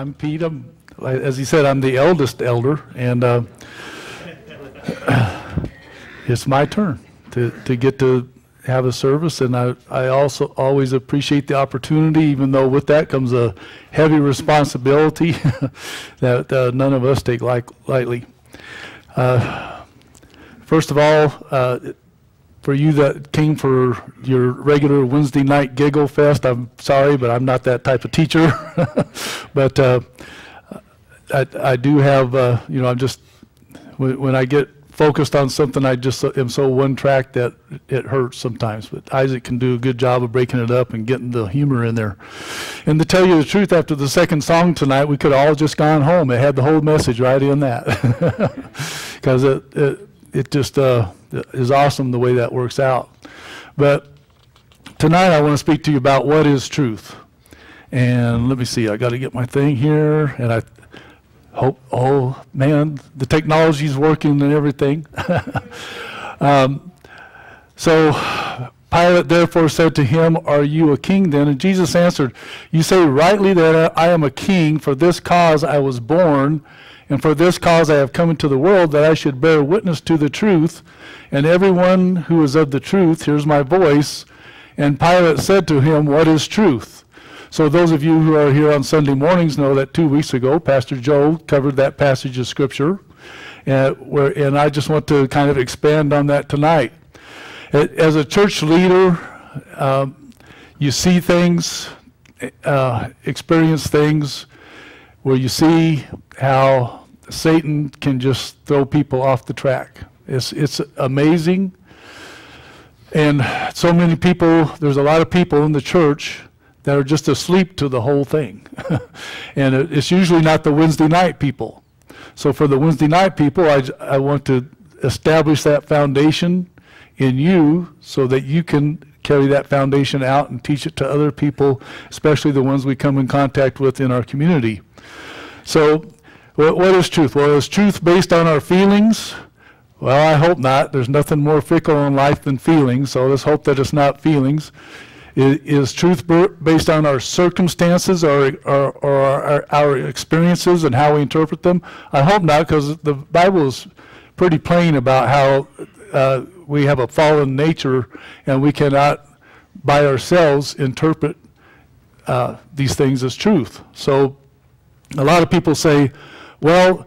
I'm Pete. I'm, as he said, I'm the eldest elder, and uh, it's my turn to, to get to have a service. And I, I also always appreciate the opportunity, even though with that comes a heavy responsibility that uh, none of us take like, lightly. Uh, first of all, uh, for you that came for your regular Wednesday night giggle fest, I'm sorry, but I'm not that type of teacher. but uh, I, I do have, uh, you know, I'm just, when, when I get focused on something, I just am so one track that it hurts sometimes. But Isaac can do a good job of breaking it up and getting the humor in there. And to tell you the truth, after the second song tonight, we could all just gone home. It had the whole message right in that. Because it, it, it just, uh, is awesome the way that works out. But tonight I want to speak to you about what is truth. And let me see, I got to get my thing here. And I hope, oh man, the technology's working and everything. um, so Pilate therefore said to him, Are you a king then? And Jesus answered, You say rightly that I am a king, for this cause I was born, and for this cause I have come into the world, that I should bear witness to the truth. And everyone who is of the truth hears my voice. And Pilate said to him, What is truth? So those of you who are here on Sunday mornings know that two weeks ago, Pastor Joe covered that passage of Scripture. And, where, and I just want to kind of expand on that tonight. As a church leader, um, you see things, uh, experience things where you see how Satan can just throw people off the track. It's, it's amazing. And so many people, there's a lot of people in the church that are just asleep to the whole thing. and it's usually not the Wednesday night people. So for the Wednesday night people, I, I want to establish that foundation in you so that you can carry that foundation out and teach it to other people, especially the ones we come in contact with in our community. So what is truth? Well, is truth based on our feelings? Well, I hope not. There's nothing more fickle in life than feelings, so let's hope that it's not feelings. Is, is truth based on our circumstances or, or, or our, our, experiences and how we interpret them? I hope not, because the Bible is pretty plain about how uh, we have a fallen nature and we cannot by ourselves interpret uh, these things as truth. So a lot of people say, well,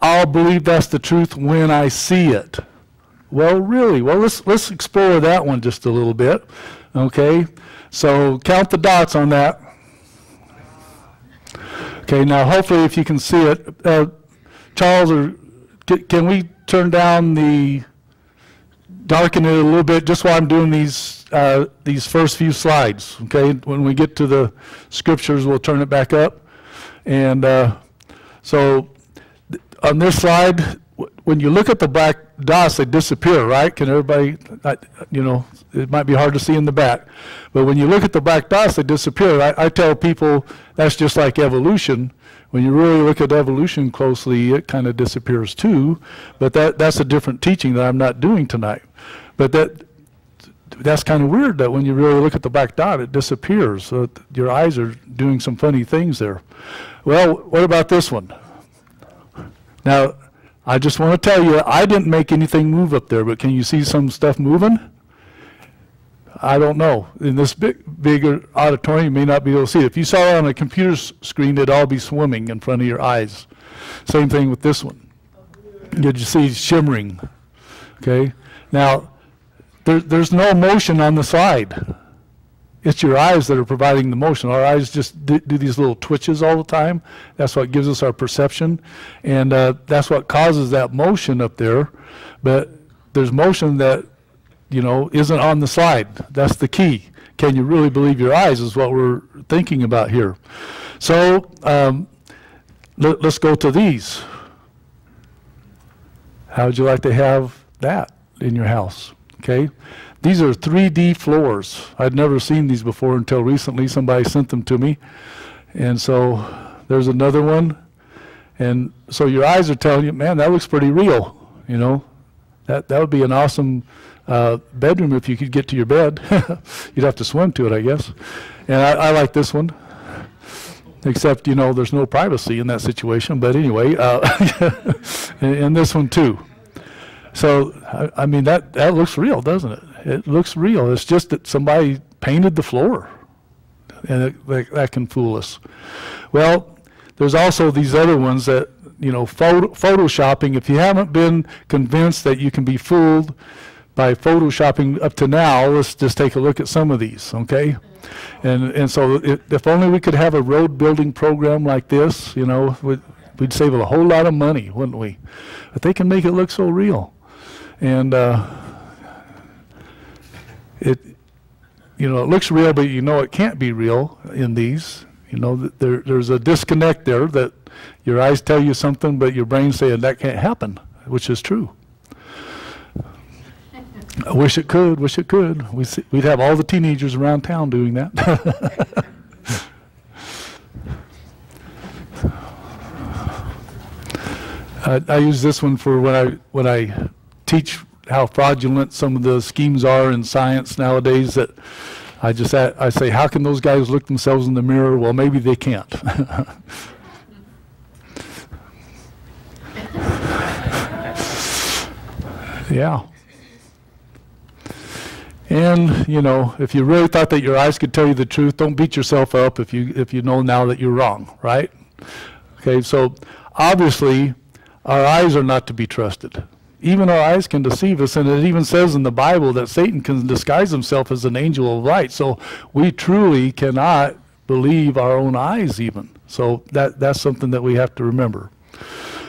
I'll believe that's the truth when I see it. Well, really? Well, let's let's explore that one just a little bit. Okay? So count the dots on that. Okay, now hopefully if you can see it, uh, Charles, or can we turn down the, darken it a little bit just while I'm doing these, uh, these first few slides, okay? When we get to the scriptures, we'll turn it back up. And uh, so on this slide, when you look at the black dots, they disappear, right? Can everybody, you know, it might be hard to see in the back. But when you look at the black dots, they disappear. I, I tell people that's just like evolution. When you really look at evolution closely, it kind of disappears too. But that, that's a different teaching that I'm not doing tonight. But that that's kind of weird that when you really look at the black dot, it disappears. So your eyes are doing some funny things there. Well, what about this one? Now, I just want to tell you, I didn't make anything move up there, but can you see some stuff moving? I don't know. In this big, bigger auditorium, you may not be able to see it. If you saw it on a computer screen, it'd all be swimming in front of your eyes. Same thing with this one. Did you see shimmering? Okay. Now, there, there's no motion on the slide. It's your eyes that are providing the motion. Our eyes just do, do these little twitches all the time. That's what gives us our perception. And uh, that's what causes that motion up there. But there's motion that, you know, isn't on the slide. That's the key. Can you really believe your eyes is what we're thinking about here. So um, let, let's go to these. How would you like to have that in your house? Okay. These are 3D floors. I'd never seen these before until recently. Somebody sent them to me. And so there's another one. And so your eyes are telling you, man, that looks pretty real. You know, that, that would be an awesome uh, bedroom if you could get to your bed. You'd have to swim to it, I guess. And I, I like this one. except, you know, there's no privacy in that situation. But anyway, uh, in, in this one too. So, I, I mean, that, that looks real, doesn't it? It looks real. It's just that somebody painted the floor. And it, that, that can fool us. Well, there's also these other ones that, you know, photo, photoshopping. If you haven't been convinced that you can be fooled by photoshopping up to now, let's just take a look at some of these, okay? And, and so it, if only we could have a road building program like this, you know, we'd, we'd save a whole lot of money, wouldn't we? But they can make it look so real. And uh, it, you know, it looks real, but you know it can't be real in these. You know, there, there's a disconnect there that your eyes tell you something, but your brain saying that can't happen, which is true. I wish it could, wish it could. We we'd have all the teenagers around town doing that. I, I use this one for when I when I teach how fraudulent some of the schemes are in science nowadays. That I just I say, how can those guys look themselves in the mirror? Well, maybe they can't. yeah. And you know, if you really thought that your eyes could tell you the truth, don't beat yourself up if you if you know now that you're wrong, right? Okay, so obviously our eyes are not to be trusted. Even our eyes can deceive us, and it even says in the Bible that Satan can disguise himself as an angel of light. So we truly cannot believe our own eyes even. So that that's something that we have to remember.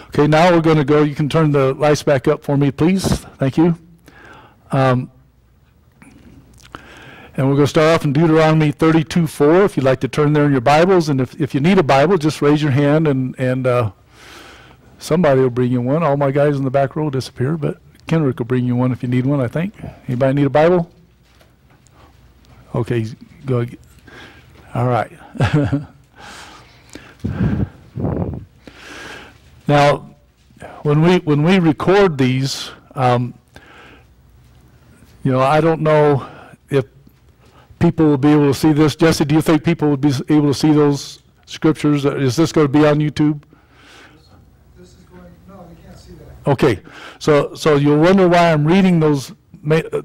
Okay, now we're going to go. You can turn the lights back up for me, please. Thank you. Um, and we're going to start off in Deuteronomy 32 4, if you'd like to turn there in your Bibles. And if, if you need a Bible, just raise your hand and, and uh, somebody will bring you one. All my guys in the back row disappeared, but Kendrick will bring you one if you need one, I think. Anybody need a Bible? Okay, go. All right. now, when we when we record these, um, you know, I don't know if people will be able to see this. Jesse, do you think people will be able to see those scriptures? Is this going to be on YouTube? This is going, no, they can't see that. Okay, so so you'll wonder why I'm reading those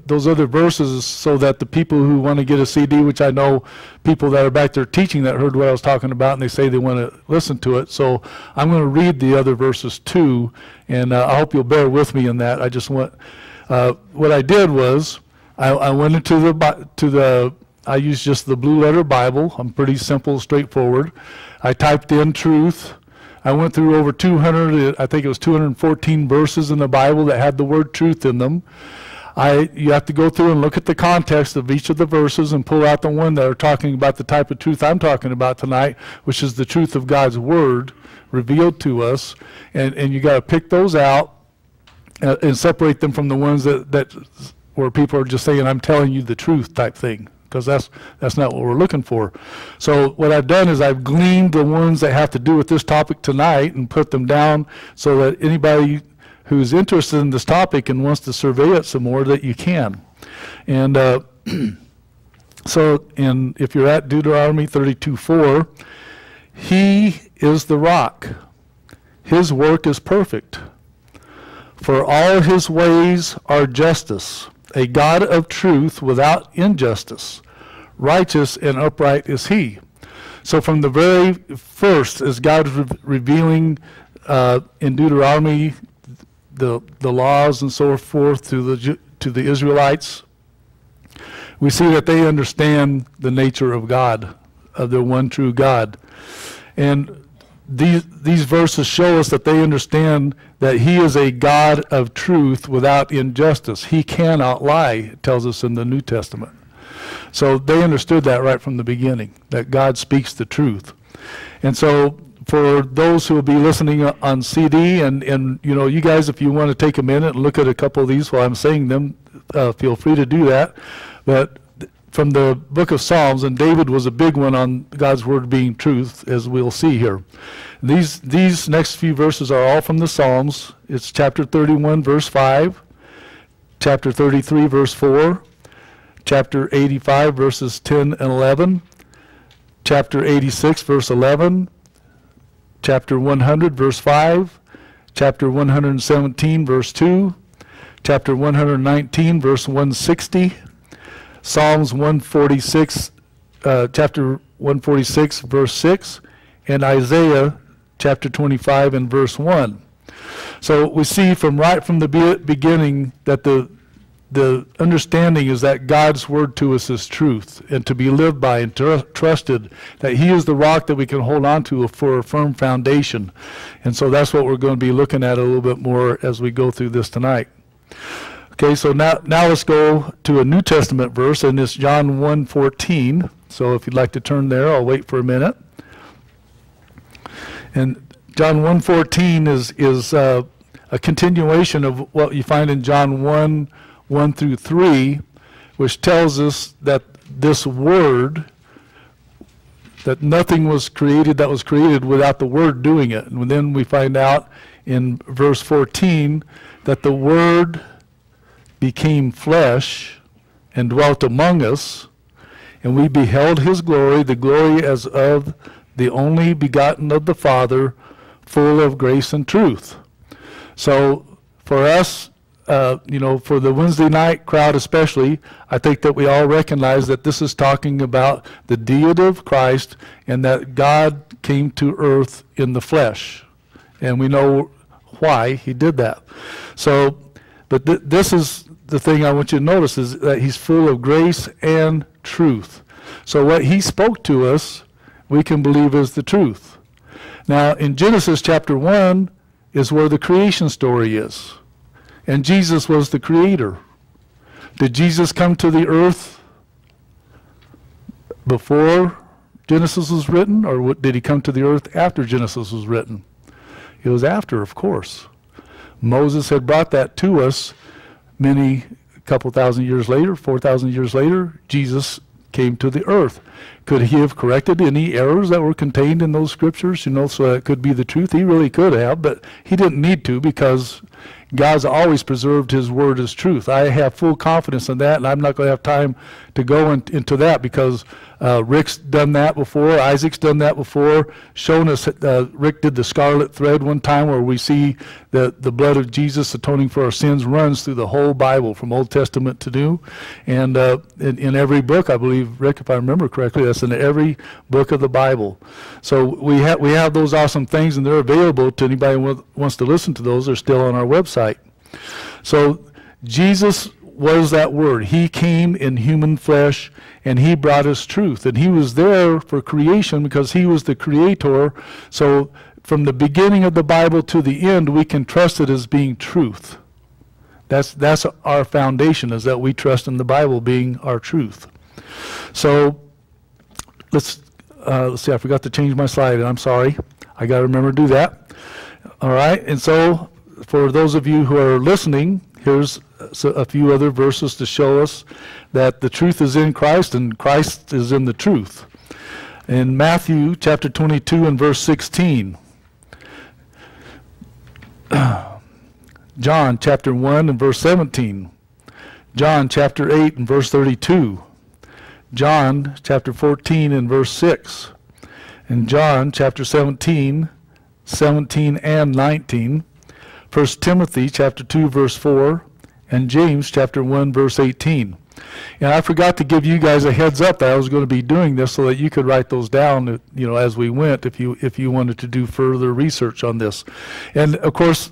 those other verses so that the people who want to get a CD, which I know people that are back there teaching that heard what I was talking about and they say they want to listen to it. So I'm going to read the other verses too, and uh, I hope you'll bear with me in that. I just want uh, what I did was I, I went into the to the I use just the blue letter Bible. I'm pretty simple, straightforward. I typed in truth. I went through over 200, I think it was 214 verses in the Bible that had the word truth in them. I, you have to go through and look at the context of each of the verses and pull out the one that are talking about the type of truth I'm talking about tonight, which is the truth of God's Word revealed to us. And, and you got to pick those out uh, and separate them from the ones that, that where people are just saying, I'm telling you the truth type thing because that's that's not what we're looking for. So what I've done is I've gleaned the ones that have to do with this topic tonight and put them down so that anybody who's interested in this topic and wants to survey it some more that you can. And uh, so and if you're at Deuteronomy 32:4, he is the rock. His work is perfect. For all his ways are justice a God of truth without injustice. Righteous and upright is he. So from the very first, as God is re revealing uh, in Deuteronomy the, the laws and so forth to the, to the Israelites, we see that they understand the nature of God, of the one true God. And these, these verses show us that they understand that he is a God of truth without injustice. He cannot lie, it tells us in the New Testament. So they understood that right from the beginning, that God speaks the truth. And so for those who will be listening on CD, and, and you know, you guys, if you want to take a minute and look at a couple of these while I'm saying them, uh, feel free to do that. But from the book of Psalms, and David was a big one on God's word being truth, as we'll see here. These, these next few verses are all from the Psalms. It's chapter 31, verse 5, chapter 33, verse 4, chapter 85, verses 10 and 11, chapter 86, verse 11, chapter 100, verse 5, chapter 117, verse 2, chapter 119, verse 160, Psalms 146, uh, chapter 146, verse 6, and Isaiah chapter 25 and verse 1. So we see from right from the be- beginning that the the understanding is that God's word to us is truth and to be lived by and tr- trusted that he is the rock that we can hold on to for a firm foundation. And so that's what we're going to be looking at a little bit more as we go through this tonight. Okay, so now now let's go to a New Testament verse and it's John 1:14. So if you'd like to turn there, I'll wait for a minute. And John 1:14 is is uh, a continuation of what you find in John 1 1 through 3, which tells us that this word that nothing was created that was created without the word doing it. And then we find out in verse 14 that the word became flesh and dwelt among us, and we beheld his glory, the glory as of the only begotten of the Father, full of grace and truth. So for us, uh, you know, for the Wednesday night crowd especially, I think that we all recognize that this is talking about the deity of Christ and that God came to earth in the flesh. And we know why he did that. So, but th- this is the thing I want you to notice is that he's full of grace and truth. So what he spoke to us, we can believe is the truth. Now, in Genesis chapter 1 is where the creation story is. And Jesus was the creator. Did Jesus come to the earth before Genesis was written, or did he come to the earth after Genesis was written? It was after, of course. Moses had brought that to us many, couple thousand years later, 4,000 years later. Jesus came to the earth. Could he have corrected any errors that were contained in those scriptures, you know, so that could be the truth? He really could have, but he didn't need to because God's always preserved his word as truth. I have full confidence in that, and I'm not going to have time to go in, into that because uh, Rick's done that before, Isaac's done that before, shown us, uh, Rick did the scarlet thread one time where we see that the blood of Jesus atoning for our sins runs through the whole Bible from Old Testament to New. And uh, in, in every book, I believe, Rick, if I remember correctly, that's in every book of the Bible. So we, ha- we have those awesome things, and they're available to anybody who wants to listen to those. They're still on our website. So Jesus was that word. He came in human flesh and he brought us truth. And he was there for creation because he was the creator. So from the beginning of the Bible to the end, we can trust it as being truth. That's, that's our foundation, is that we trust in the Bible being our truth. So let's, uh, let's see, I forgot to change my slide, and I'm sorry. I got to remember to do that. All right, and so for those of you who are listening, here's uh, a few other verses to show us that the truth is in Christ and Christ is in the truth. In Matthew chapter 22 and verse 16, John chapter 1 and verse 17, John chapter 8 and verse 32, John chapter 14 and verse 6, and John chapter 17, 17 and 19, 1 Timothy chapter 2 verse 4, and James chapter 1 verse 18. And I forgot to give you guys a heads up that I was going to be doing this so that you could write those down, you know, as we went if you if you wanted to do further research on this. And of course,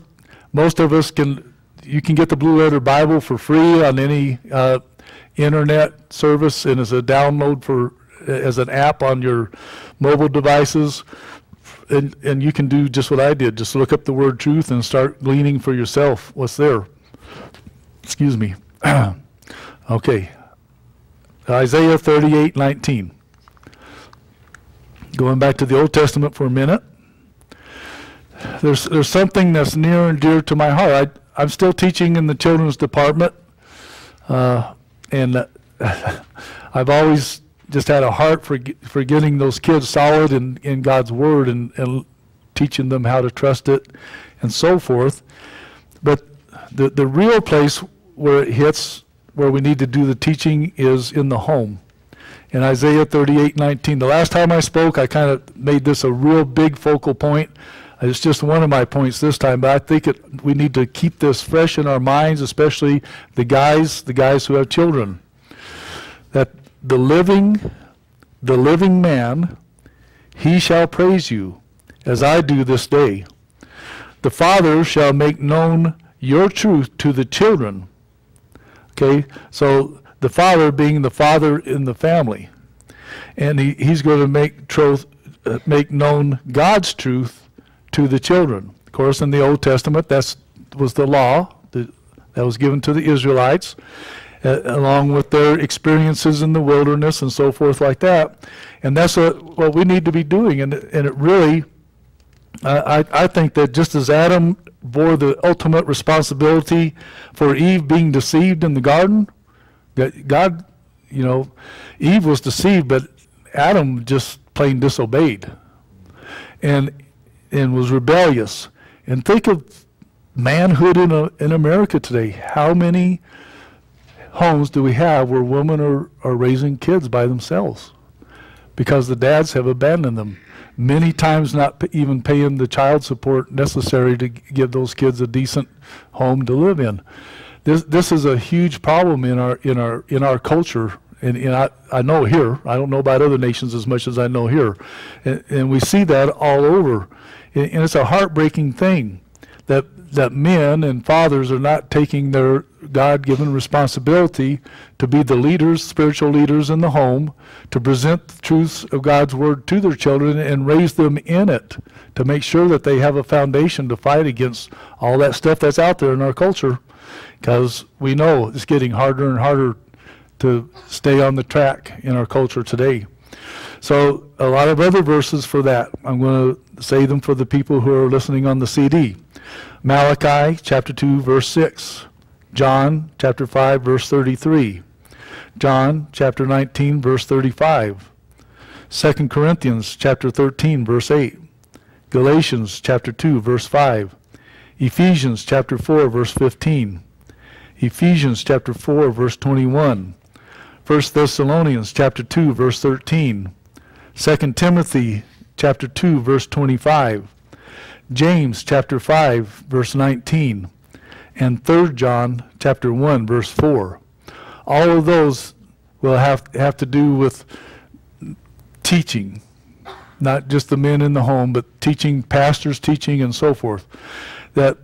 most of us can you can get the Blue Letter Bible for free on any uh, internet service and as a download for as an app on your mobile devices. And, and you can do just what I did. Just look up the word truth and start gleaning for yourself what's there. Excuse me. okay. Isaiah 38, 19. Going back to the Old Testament for a minute. There's, there's something that's near and dear to my heart. I, I'm still teaching in the children's department. Uh, and I've always just had a heart for, for getting those kids solid in, in God's Word and, and teaching them how to trust it and so forth. But the, the real place where it hits, where we need to do the teaching, is in the home. in Isaiah 38, 19. The last time I spoke, I kind of made this a real big focal point. It's just one of my points this time, but I think it, we need to keep this fresh in our minds, especially the guys, the guys who have children. That the living, the living man, he shall praise you, as I do this day. The Father shall make known your truth to the children. Okay, so the father being the father in the family, and he, he's going to make truth, uh, make known God's truth to the children. Of course, in the Old Testament, that was the law that, that was given to the Israelites, uh, along with their experiences in the wilderness and so forth like that. And that's what, what we need to be doing. And, and it really, I, I think that just as Adam bore the ultimate responsibility for Eve being deceived in the garden, that God, you know, Eve was deceived, but Adam just plain disobeyed. And and was rebellious. And think of manhood in, a, in America today. How many homes do we have where women are, are raising kids by themselves? Because the dads have abandoned them. Many times not even paying the child support necessary to give those kids a decent home to live in. This, this is a huge problem in our, in our, in our culture and, and I, I know here, I don't know about other nations as much as I know here. And, and we see that all over. And, and it's a heartbreaking thing that that men and fathers are not taking their God-given responsibility to be the leaders, spiritual leaders in the home, to present the truths of God's word to their children and raise them in it, to make sure that they have a foundation to fight against all that stuff that's out there in our culture, because we know it's getting harder and harder to stay on the track in our culture today. So a lot of other verses for that. I'm going to say them for the people who are listening on the CD. Malachi chapter 2 verse 6. John chapter 5 verse 33. John chapter 19 verse 35. 2 Corinthians chapter 13 verse 8. Galatians chapter 2 verse 5. Ephesians chapter 4 verse 15. Ephesians chapter 4 verse 21. 1 Thessalonians chapter 2 verse 13. 2 Timothy chapter 2 verse 25, James chapter 5 verse 19, and 3 John chapter 1 verse 4. All of those will have have to do with teaching, not just the men in the home, but teaching pastors teaching and so forth. That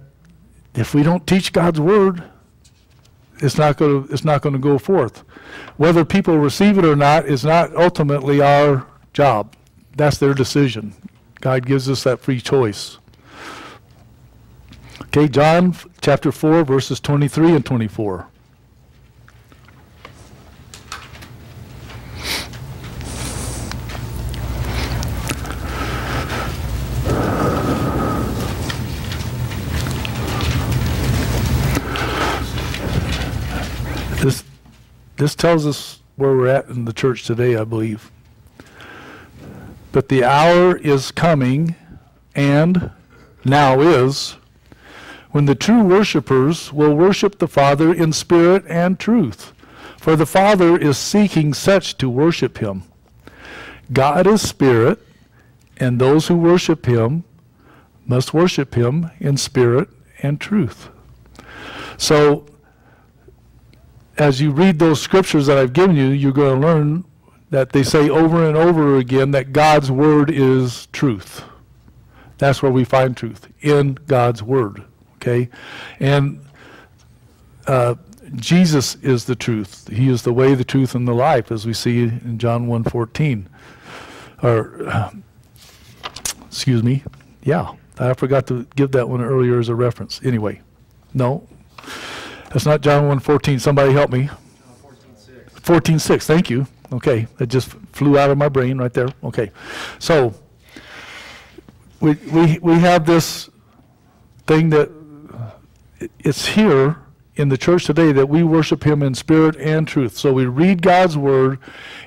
if we don't teach God's word, it's not going to it's not going to go forth. Whether people receive it or not is not ultimately our job. That's their decision. God gives us that free choice. Okay, John chapter 4, verses 23 and 24. This, this tells us where we're at in the church today, I believe. But the hour is coming, and now is, when the true worshippers will worship the Father in spirit and truth. For the Father is seeking such to worship him. God is spirit, and those who worship him must worship him in spirit and truth. So, as you read those scriptures that I've given you, you're going to learn that they say over and over again that God's word is truth. That's where we find truth, in God's word. Okay? And uh, Jesus is the truth. He is the way, the truth, and the life, as we see in John 1.14. Or, uh, excuse me, yeah, I forgot to give that one earlier as a reference. Anyway, no, that's not John 1.14. Somebody help me. 14.6, thank you. Okay, it just flew out of my brain right there. Okay, so we we we have this thing that it's here in the church today that we worship Him in spirit and truth. So we read God's word,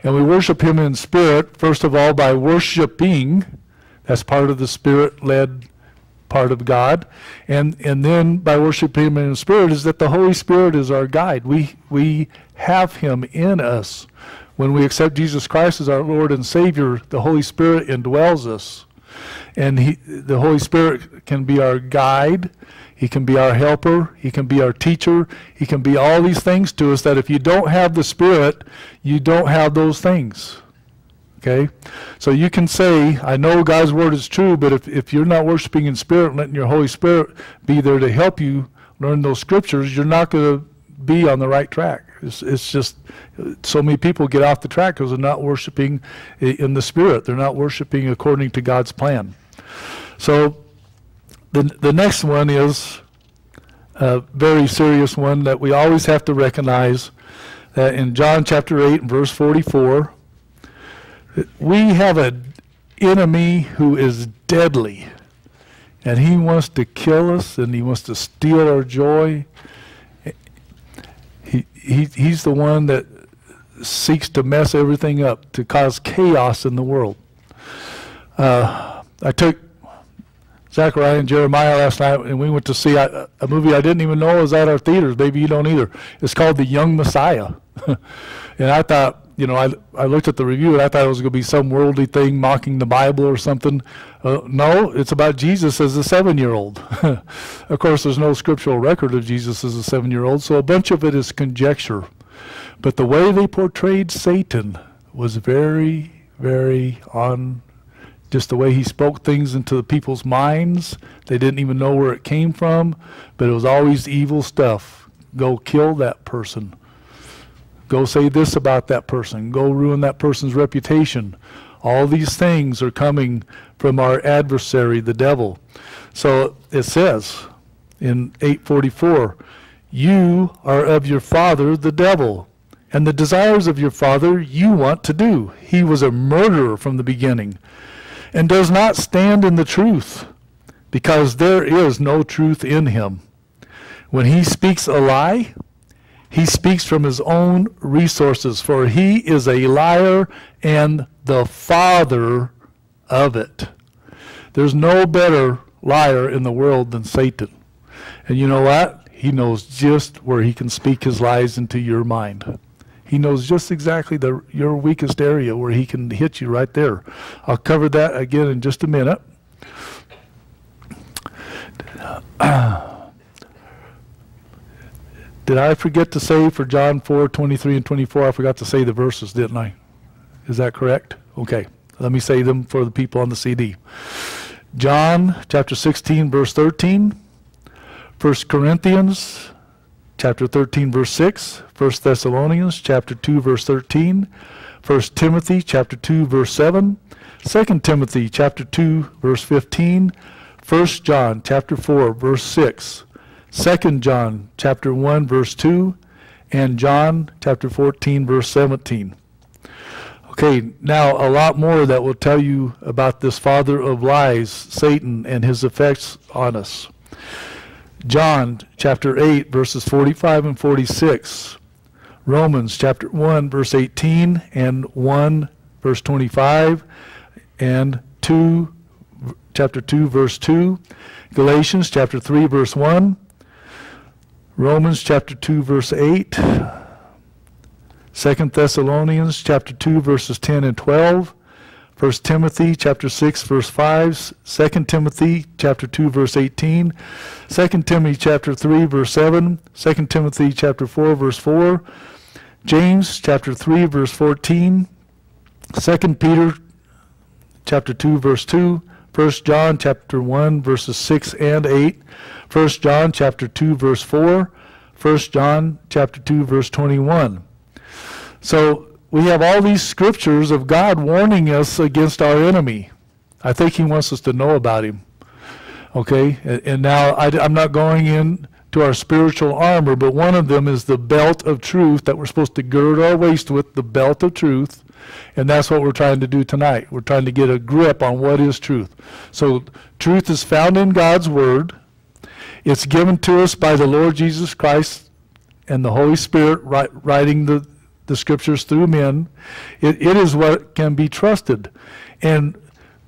and we worship Him in spirit first of all by worshiping. That's part of the spirit-led part of God. And and then by worshiping him in spirit is that the Holy Spirit is our guide. We we have him in us When we accept Jesus Christ as our Lord and Savior, the Holy Spirit indwells us. And he, the Holy Spirit can be our guide. He can be our helper. He can be our teacher. He can be all these things to us that if you don't have the Spirit, you don't have those things. Okay? So you can say, I know God's word is true, but if, if you're not worshiping in spirit and letting your Holy Spirit be there to help you learn those scriptures, you're not going to be on the right track. It's, it's just so many people get off the track because they're not worshiping in the spirit. They're not worshiping according to God's plan. So the, the next one is a very serious one that we always have to recognize that in John chapter 8 and verse 44, we have an enemy who is deadly, and he wants to kill us, and he wants to steal our joy. He, he, he's the one that seeks to mess everything up, to cause chaos in the world. Uh, I took Zachariah and Jeremiah last night, and we went to see a, a, movie I didn't even know was at our theaters. Maybe you don't either. It's called The Young Messiah. and I thought, you know, I, I looked at the review and I thought it was going to be some worldly thing mocking the Bible or something. Uh, no, it's about Jesus as a seven year old. of course, there's no scriptural record of Jesus as a seven year old, so a bunch of it is conjecture. But the way they portrayed Satan was very, very on just the way he spoke things into the people's minds. They didn't even know where it came from, but it was always evil stuff. Go kill that person Go say this about that person. Go ruin that person's reputation. All these things are coming from our adversary, the devil. So it says in 844, you are of your father, the devil, and the desires of your father you want to do. He was a murderer from the beginning and does not stand in the truth because there is no truth in him. When he speaks a lie, he speaks from his own resources, for he is a liar and the father of it. There's no better liar in the world than Satan. And you know what? He knows just where he can speak his lies into your mind. He knows just exactly the your weakest area where he can hit you right there. I'll cover that again in just a minute. Did I forget to say for John 4, 23 and 24, I forgot to say the verses, didn't I? Is that correct? Okay. Let me say them for the people on the CD. John chapter 16, verse 13. 1 Corinthians chapter 13, verse 6. 1 Thessalonians chapter 2, verse 13. 1 Timothy chapter 2, verse 7. 2 Timothy chapter 2, verse 15. 1 John chapter 4, verse 6. Second John chapter 1 verse 2 and John chapter 14 verse 17. Okay, now a lot more that will tell you about this father of lies, Satan, and his effects on us. John chapter 8 verses 45 and 46. Romans chapter 1 verse 18 and 1 verse 25 and 2 chapter 2 verse 2. Galatians chapter 3 verse 1. Romans chapter 2 verse 8. 2 Thessalonians chapter 2 verses 10 and 12. 1 Timothy chapter 6 verse 5, 2 Timothy chapter 2 verse 18, 2 Timothy chapter 3 verse 7, 2 Timothy chapter 4 verse 4, James chapter 3 verse 14, 2 Peter chapter 2 verse 2, 1 John chapter 1 verses 6 and 8, 1 John chapter 2 verse 4, 1 John chapter 2 verse 21. So we have all these scriptures of God warning us against our enemy. I think he wants us to know about him. Okay? And, and now I, I'm not going in to our spiritual armor, but one of them is the belt of truth that we're supposed to gird our waist with, the belt of truth. And that's what we're trying to do tonight. We're trying to get a grip on what is truth. So truth is found in God's word. It's given to us by the Lord Jesus Christ and the Holy Spirit writing the, the scriptures through men. It, it is what can be trusted. And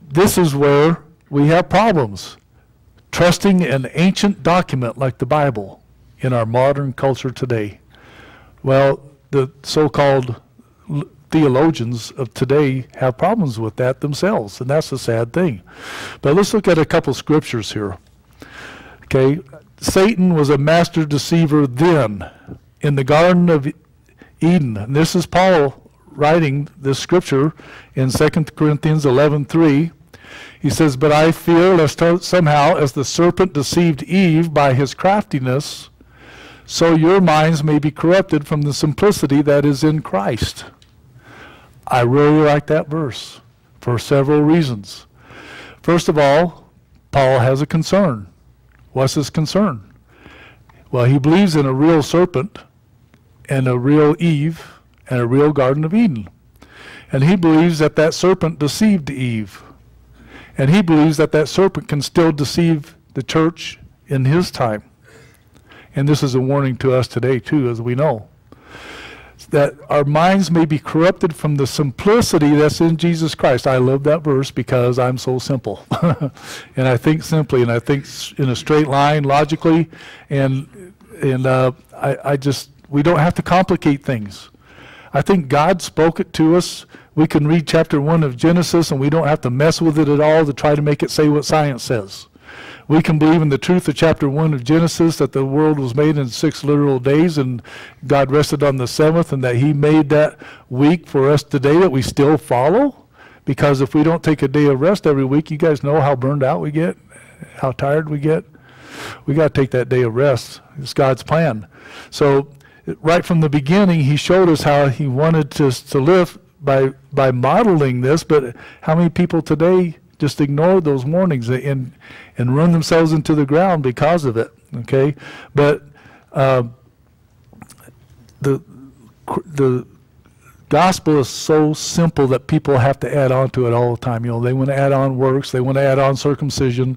this is where we have problems. Trusting an ancient document like the Bible in our modern culture today. Well, the so called theologians of today have problems with that themselves, and that's a sad thing. But let's look at a couple scriptures here. Okay, Satan was a master deceiver then in the Garden of Eden. And this is Paul writing this scripture in 2 Corinthians 11:3. He says, "But I fear lest somehow as the serpent deceived Eve by his craftiness, so your minds may be corrupted from the simplicity that is in Christ." I really like that verse for several reasons. First of all, Paul has a concern. What's his concern? Well, he believes in a real serpent and a real Eve and a real Garden of Eden. And he believes that that serpent deceived Eve. And he believes that that serpent can still deceive the church in his time. And this is a warning to us today, too, as we know that our minds may be corrupted from the simplicity that's in Jesus Christ. I love that verse because I'm so simple. and I think simply and I think in a straight line, logically, and, and uh, I, I just, we don't have to complicate things. I think God spoke it to us. We can read chapter 1 of Genesis and we don't have to mess with it at all to try to make it say what science says. We can believe in the truth of chapter 1 of Genesis that the world was made in six literal days and God rested on the seventh and that He made that week for us today that we still follow. Because if we don't take a day of rest every week, you guys know how burned out we get, how tired we get. We got to take that day of rest. It's God's plan. So, right from the beginning, He showed us how He wanted us to live by by modeling this. But how many people today just ignore those warnings and and run themselves into the ground because of it. Okay, but uh, the the gospel is so simple that people have to add on to it all the time. You know, they want to add on works, they want to add on circumcision,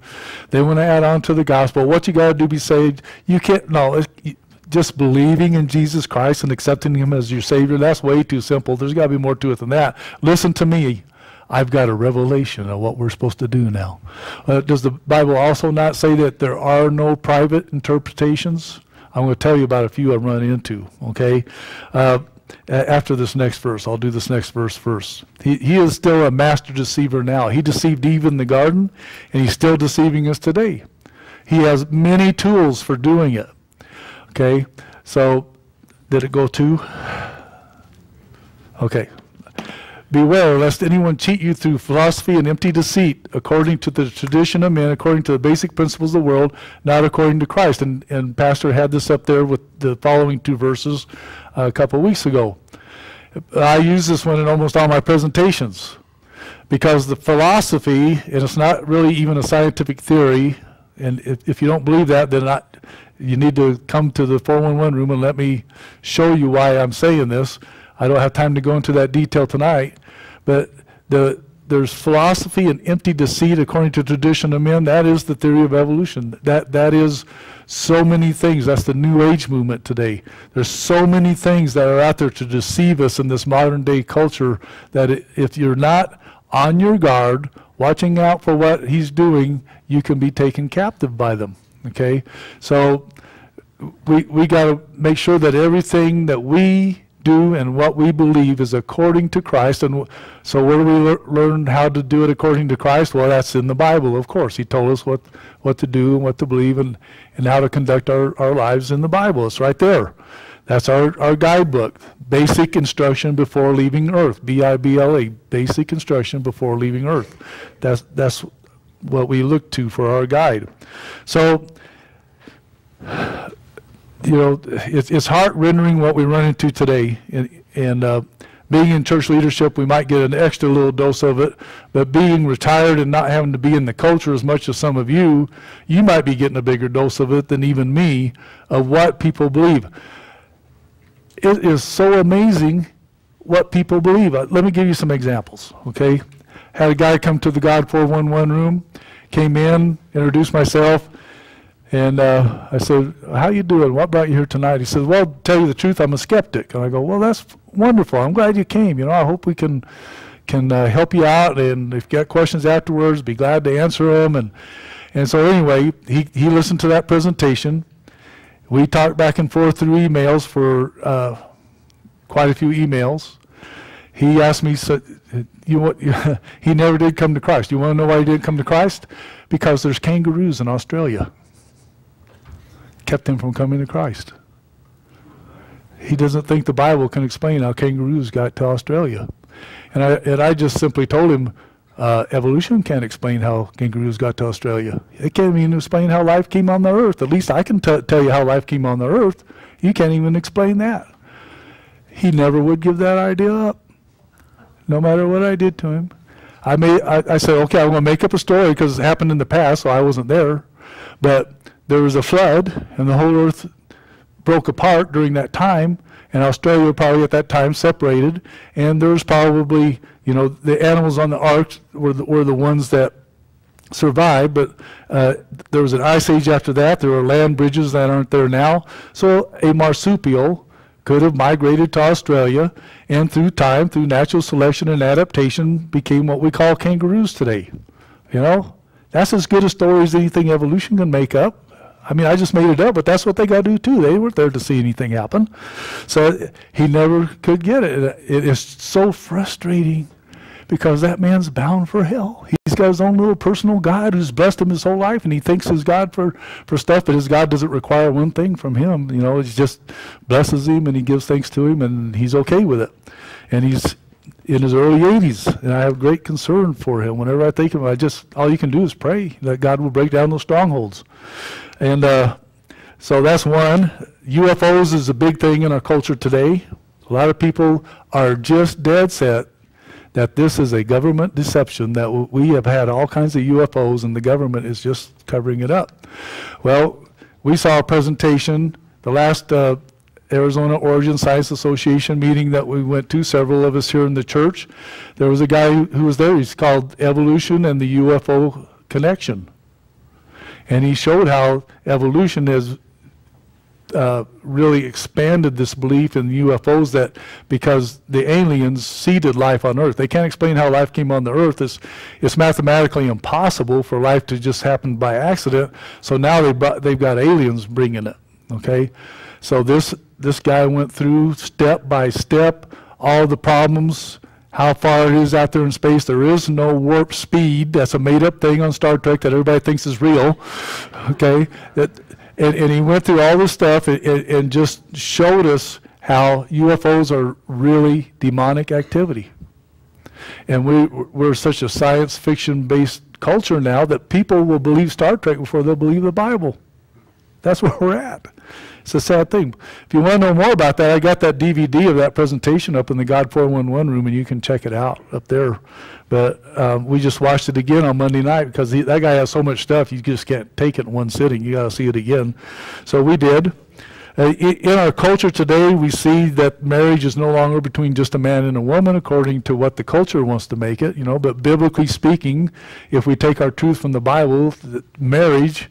they want to add on to the gospel. What you got to do to be saved? You can't. No, just believing in Jesus Christ and accepting Him as your Savior. That's way too simple. There's got to be more to it than that. Listen to me. I've got a revelation of what we're supposed to do now. Uh, does the Bible also not say that there are no private interpretations? I'm going to tell you about a few I've run into, okay? Uh, after this next verse, I'll do this next verse first. He, he is still a master deceiver now. He deceived Eve in the garden, and he's still deceiving us today. He has many tools for doing it. Okay, so did it go to? Okay, Beware lest anyone cheat you through philosophy and empty deceit, according to the tradition of men, according to the basic principles of the world, not according to Christ. And, and Pastor had this up there with the following two verses uh, a couple weeks ago. I use this one in almost all my presentations because the philosophy, and it's not really even a scientific theory, and if, if you don't believe that, then I, you need to come to the 411 room and let me show you why I'm saying this. I don't have time to go into that detail tonight. But the, there's philosophy and empty deceit according to tradition of men. That is the theory of evolution. That, that is so many things. That's the New Age movement today. There's so many things that are out there to deceive us in this modern day culture that if you're not on your guard, watching out for what he's doing, you can be taken captive by them. Okay? So we, we got to make sure that everything that we do and what we believe is according to Christ. And so where do we le learn how to do it according to Christ? Well, that's in the Bible, of course. He told us what, what to do and what to believe and, and how to conduct our, our lives in the Bible. It's right there. That's our, our guidebook. Basic instruction before leaving earth. B-I-B-L-E. Basic instruction before leaving earth. That's, that's what we look to for our guide. So you know, it's, it's heart rendering what we run into today. And, and uh, being in church leadership, we might get an extra little dose of it. But being retired and not having to be in the culture as much as some of you, you might be getting a bigger dose of it than even me of what people believe. It is so amazing what people believe. Uh, let me give you some examples, okay? Had a guy come to the God 411 room, came in, introduced myself, and uh, I said, how you doing? What brought you here tonight? He says, well, tell you the truth, I'm a skeptic. And I go, well, that's wonderful. I'm glad you came. You know, I hope we can can uh, help you out. And if you got questions afterwards, be glad to answer them. And and so anyway, he, he listened to that presentation. We talked back and forth through emails for uh, quite a few emails. he asked me, so, you want, he never did come to Christ. You want to know why he didn't come to Christ? Because there's kangaroos in Australia. Kept him from coming to Christ. He doesn't think the Bible can explain how kangaroos got to Australia. And I, and I just simply told him, uh, evolution can't explain how kangaroos got to Australia. It can't even explain how life came on the earth. At least I can tell you how life came on the earth. You can't even explain that. He never would give that idea up, no matter what I did to him. I made. I, I said, okay, I'm going to make up a story because it happened in the past, so I wasn't there. But there was a flood, and the whole earth broke apart during that time, and Australia probably at that time separated, and there was probably, you know, the animals on the ark were the, were the ones that survived, but uh, there was an ice age after that. There were land bridges that aren't there now. So a marsupial could have migrated to Australia, and through time, through natural selection and adaptation, became what we call kangaroos today. You know, that's as good a story as anything evolution can make up. I mean, I just made it up, but that's what they got to do too. They weren't there to see anything happen. So he never could get it. Uh, it is so frustrating because that man's bound for hell. He's got his own little personal God who's blessed him his whole life, and he thinks his God for, for stuff, but his God doesn't require one thing from him. You know, he just blesses him and he gives thanks to him, and he's okay with it. And he's in his early 80s, and I have great concern for him. Whenever I think of him, I just, all you can do is pray that God will break down those strongholds. And uh, so that's one. UFOs is a big thing in our culture today. A lot of people are just dead set that this is a government deception, that we have had all kinds of UFOs and the government is just covering it up. Well, we saw a presentation, the last uh, Arizona Origin Science Association meeting that we went to, several of us here in the church. There was a guy who, who was there, he's called Evolution and the UFO Connection. And he showed how evolution has uh, really expanded this belief in UFOs that because the aliens seeded life on Earth. They can't explain how life came on the Earth. It's, it's mathematically impossible for life to just happen by accident. So now they brought, they've got aliens bringing it. Okay, so this this guy went through step by step all the problems how far it is out there in space. There is no warp speed. That's a made-up thing on Star Trek that everybody thinks is real. Okay, that, and, and he went through all this stuff and, and just showed us how UFOs are really demonic activity. And we, we're such a science fiction-based culture now that people will believe Star Trek before they'll believe the Bible. That's where we're at. It's a sad thing. If you want to know more about that, I got that DVD of that presentation up in the God 411 room, and you can check it out up there. But um, we just watched it again on Monday night because he, that guy has so much stuff, you just can't take it in one sitting. You got to see it again. So we did. Uh, in our culture today, we see that marriage is no longer between just a man and a woman, according to what the culture wants to make it. You know, but biblically speaking, if we take our truth from the Bible, marriage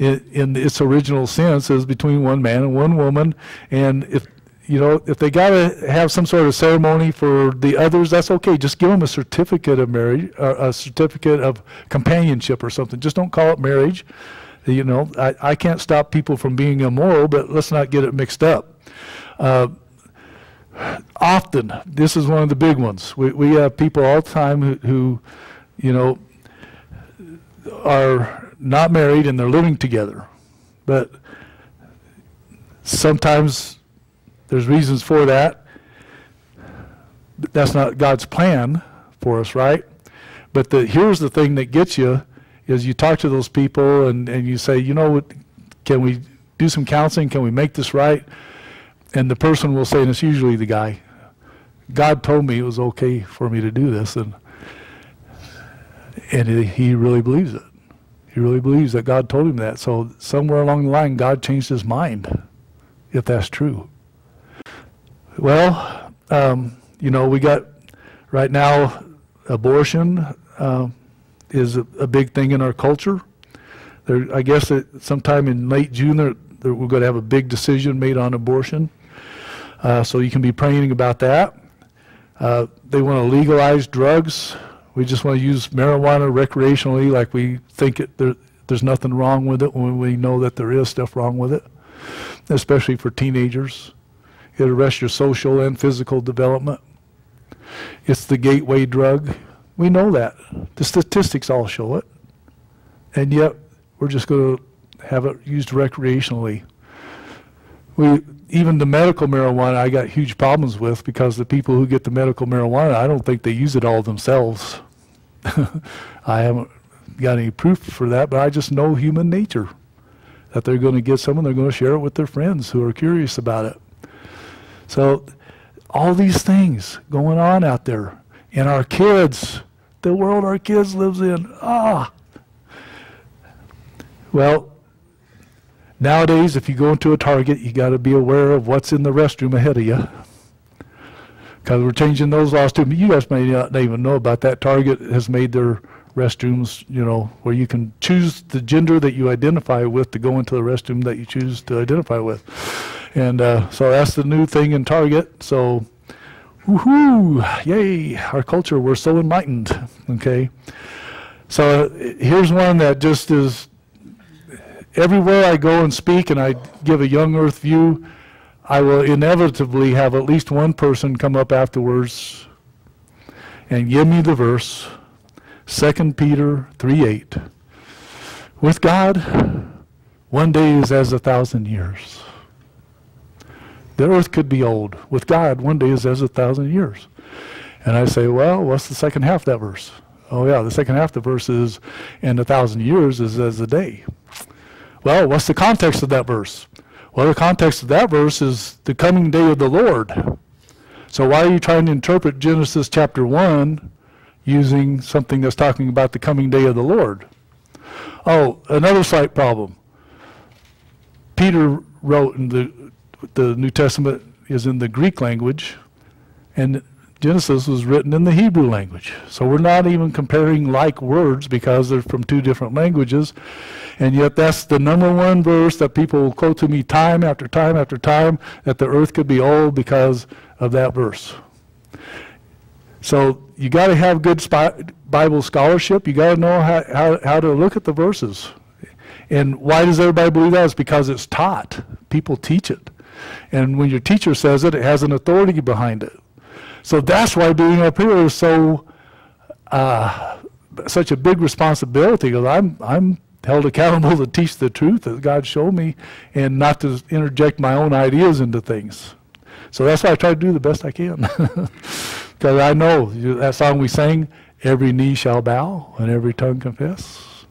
in, in its original sense is between one man and one woman. And if you know, if they got to have some sort of ceremony for the others, that's okay. Just give them a certificate of marriage, uh, a certificate of companionship or something. Just don't call it marriage. You know, I, I can't stop people from being immoral, but let's not get it mixed up. Uh, often, this is one of the big ones. We, we have people all the time who, who you know, are not married and they're living together. But sometimes there's reasons for that. That's not God's plan for us, right? But the, here's the thing that gets you is you talk to those people and, and you say, you know, what can we do some counseling? Can we make this right? And the person will say, and it's usually the guy, God told me it was okay for me to do this, and and he really believes it. He really believes that God told him that. So somewhere along the line, God changed his mind, if that's true. Well, um, you know, we got right now abortion uh, is a, a, big thing in our culture. There, I guess that sometime in late June, there, there, we're going to have a big decision made on abortion. Uh, so you can be praying about that. Uh, they want to legalize drugs. We just want to use marijuana recreationally, like we think it, there, there's nothing wrong with it when we know that there is stuff wrong with it, especially for teenagers. It arrests your social and physical development. It's the gateway drug. We know that. The statistics all show it. And yet, we're just going to have it used recreationally. We, even the medical marijuana, I got huge problems with because the people who get the medical marijuana, I don't think they use it all themselves. I haven't got any proof for that, but I just know human nature that they're going to get some and they're going to share it with their friends who are curious about it. So, all these things going on out there, and our kids, the world our kids lives in, ah. Well, nowadays, if you go into a Target, you got to be aware of what's in the restroom ahead of you. Because we're changing those laws too. You guys may not even know about that. Target has made their restrooms, you know, where you can choose the gender that you identify with to go into the restroom that you choose to identify with. And uh, so that's the new thing in Target. So, woohoo, yay, our culture, we're so enlightened, okay? So here's one that just is, everywhere I go and speak and I give a young earth view, I will inevitably have at least one person come up afterwards and give me the verse 2 Peter 3 8. With God, one day is as a thousand years. The earth could be old. With God, one day is as a thousand years. And I say, well, what's the second half of that verse? Oh, yeah, the second half of the verse is, and a thousand years is as a day. Well, what's the context of that verse? Well, the context of that verse is the coming day of the Lord. So why are you trying to interpret Genesis chapter 1 using something that's talking about the coming day of the Lord. Oh, another slight problem. Peter wrote in the the New Testament is in the Greek language, and Genesis was written in the Hebrew language. So we're not even comparing like words because they're from two different languages. And yet that's the number one verse that people quote to me time after time after time that the earth could be old because of that verse. So you got to have good Bible scholarship. You got to know how, how, how to look at the verses. And why does everybody believe that? It's because it's taught. People teach it. And when your teacher says it, it has an authority behind it. So that's why being up here is so uh, such a big responsibility because I'm I'm held accountable to teach the truth that God showed me and not to interject my own ideas into things. So that's why I try to do the best I can. Because I know that song we sang, every knee shall bow and every tongue confess.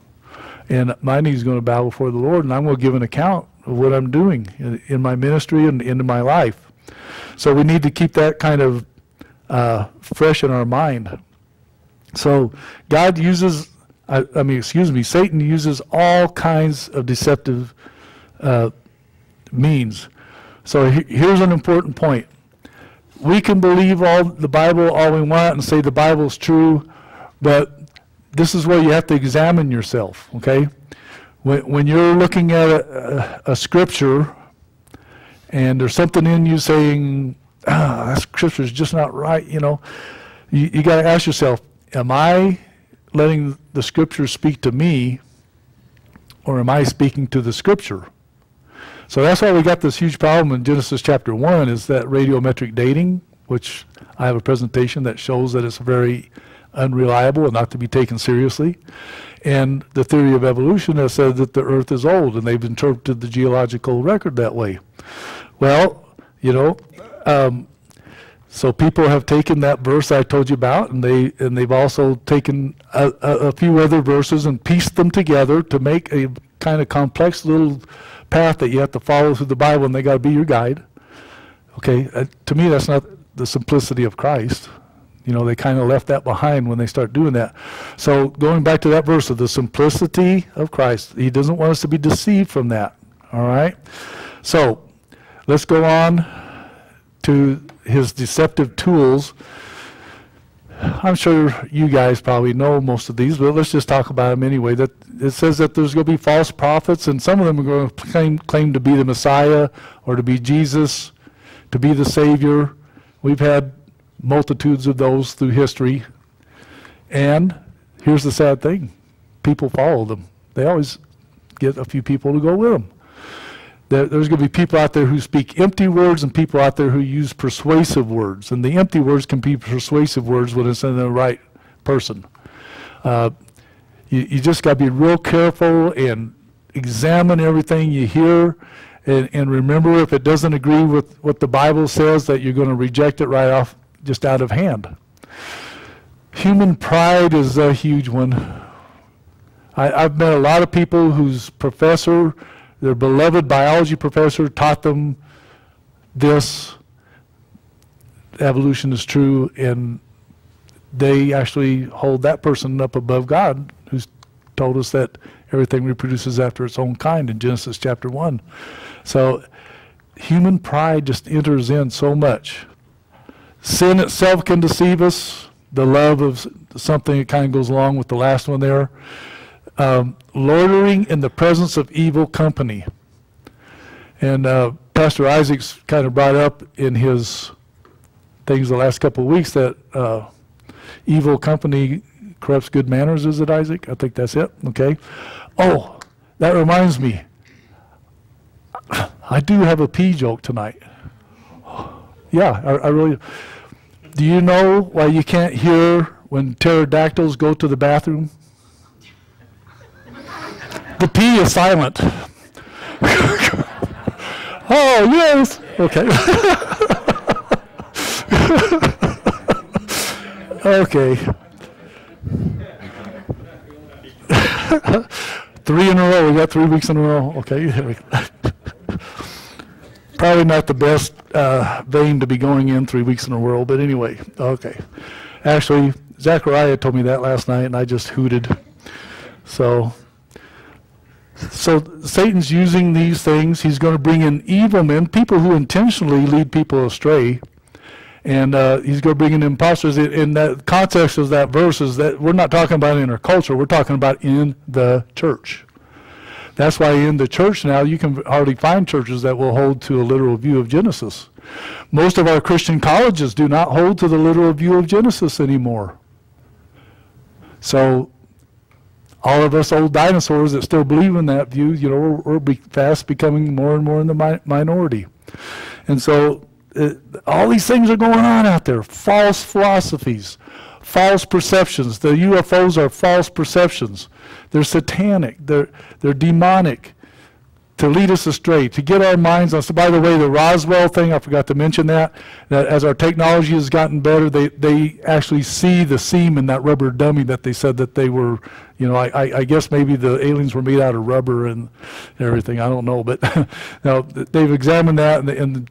And my knee's going to bow before the Lord, and I'm going to give an account of what I'm doing in, in my ministry and into my life. So we need to keep that kind of uh, fresh in our mind. So God uses, I, I, mean, excuse me, Satan uses all kinds of deceptive uh, means. So he, here's an important point we can believe all the Bible all we want and say the Bible's true, but this is where you have to examine yourself, okay? When, when you're looking at a, a, a scripture and there's something in you saying, ah, that scripture is just not right, you know, you, you got to ask yourself, am I letting the scripture speak to me or am I speaking to the scripture? So that's why we got this huge problem in Genesis chapter 1 is that radiometric dating, which I have a presentation that shows that it's very unreliable and not to be taken seriously. And the theory of evolution has said that the earth is old and they've interpreted the geological record that way. Well, you know, um, so people have taken that verse I told you about, and they and they've also taken a, a, a, few other verses and pieced them together to make a kind of complex little path that you have to follow through the Bible, and they got to be your guide. Okay, uh, to me, that's not the simplicity of Christ. You know, they kind of left that behind when they start doing that. So going back to that verse of the simplicity of Christ, he doesn't want us to be deceived from that. All right? So let's go on to his deceptive tools. I'm sure you guys probably know most of these, but let's just talk about them anyway. That it says that there's going to be false prophets, and some of them are going to claim, claim to be the Messiah or to be Jesus, to be the Savior. We've had multitudes of those through history. And here's the sad thing people follow them. They always get a few people to go with them. There, there's going to be people out there who speak empty words and people out there who use persuasive words. And the empty words can be persuasive words when it's in the right person. Uh, you, you just got to be real careful and examine everything you hear and, and remember if it doesn't agree with what the Bible says that you're going to reject it right off just out of hand. Human pride is a huge one. I, I've met a lot of people whose professor, their beloved biology professor, taught them this evolution is true, and they actually hold that person up above God, who's told us that everything reproduces after its own kind in Genesis chapter 1. So human pride just enters in so much. Sin itself can deceive us. The love of something that kind of goes along with the last one there. Um, loitering in the presence of evil company. And uh, Pastor Isaacs kind of brought up in his things the last couple of weeks that uh, evil company corrupts good manners. Is it Isaac? I think that's it. Okay. Oh, that reminds me. I do have a pee joke tonight. Yeah, I, I really. Do you know why you can't hear when pterodactyls go to the bathroom? The P is silent. oh, yes. Okay. okay. three in a row. We got three weeks in a row. Okay. Probably not the best uh, vein to be going in three weeks in a row, but anyway, okay. Actually, Zachariah told me that last night, and I just hooted. So, so Satan's using these things. He's going to bring in evil men, people who intentionally lead people astray and uh, he's going to bring in imposters. In that context of that verse is that we're not talking about in our culture. We're talking about in the church. That's why in the church now you can hardly find churches that will hold to a literal view of Genesis. Most of our Christian colleges do not hold to the literal view of Genesis anymore. So all of us old dinosaurs that still believe in that view, you know, we're, we're be fast becoming more and more in the mi minority. And so uh, all these things are going on out there. False philosophies, false perceptions. The UFOs are false perceptions. They're satanic. They're they're demonic to lead us astray, to get our minds on. So, by the way, the Roswell thing, I forgot to mention that, that as our technology has gotten better, they, they actually see the seam in that rubber dummy that they said that they were, you know, I, I guess maybe the aliens were made out of rubber and everything. I don't know. But now they've examined that, and, and